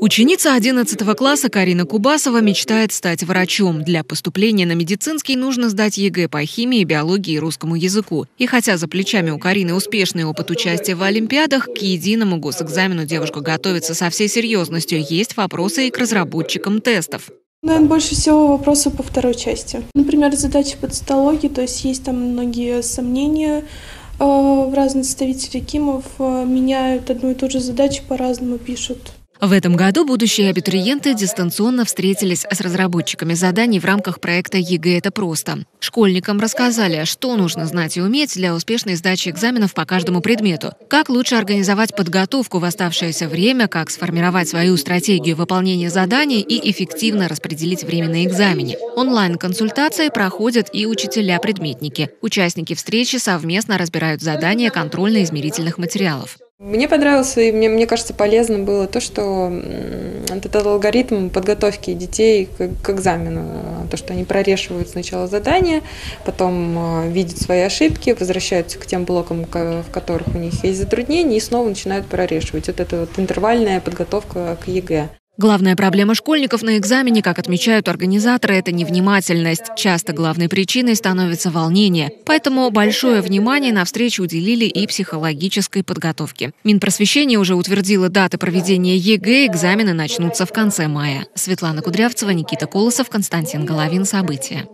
Ученица 11 класса Карина Кубасова мечтает стать врачом. Для поступления на медицинский нужно сдать ЕГЭ по химии, биологии и русскому языку. И хотя за плечами у Карины успешный опыт участия в Олимпиадах, к единому госэкзамену девушка готовится со всей серьезностью. Есть вопросы и к разработчикам тестов. Наверное, больше всего вопросы по второй части. Например, задачи по цитологии, то есть есть там многие сомнения, э, в разные составители КИМов э, меняют одну и ту же задачу, по-разному пишут. В этом году будущие абитуриенты дистанционно встретились с разработчиками заданий в рамках проекта ЕГЭ «Это просто». Школьникам рассказали, что нужно знать и уметь для успешной сдачи экзаменов по каждому предмету, как лучше организовать подготовку в оставшееся время, как сформировать свою стратегию выполнения заданий и эффективно распределить время на экзамене. Онлайн-консультации проходят и учителя-предметники. Участники встречи совместно разбирают задания контрольно-измерительных материалов. Мне понравилось и мне, мне кажется полезным было то, что этот алгоритм подготовки детей к, к экзамену, то, что они прорешивают сначала задания, потом э, видят свои ошибки, возвращаются к тем блокам, в которых у них есть затруднения, и снова начинают прорешивать. Вот это вот интервальная подготовка к ЕГЭ. Главная проблема школьников на экзамене, как отмечают организаторы, это невнимательность. Часто главной причиной становится волнение. Поэтому большое внимание на встречу уделили и психологической подготовке. Минпросвещение уже утвердило даты проведения ЕГЭ. Экзамены начнутся в конце мая. Светлана Кудрявцева, Никита Колосов, Константин Головин. События.